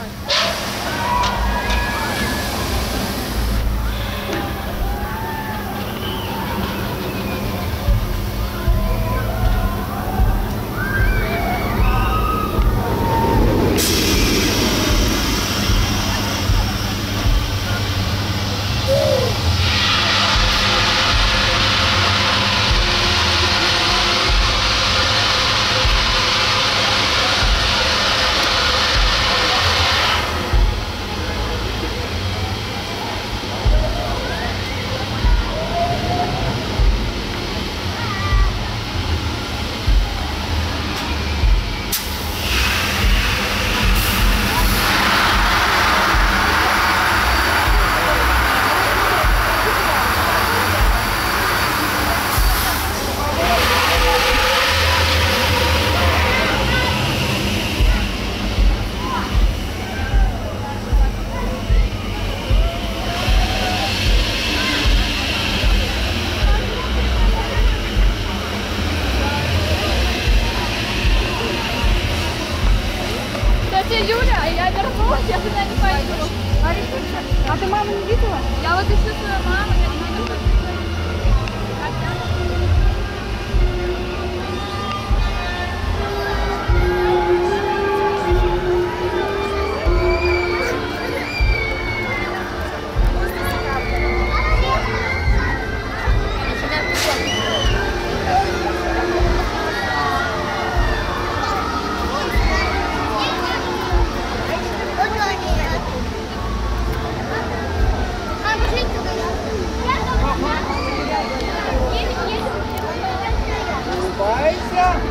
done. Я туда не пойду. А ты маму не видела? Я вот ищу свою маму, Canada.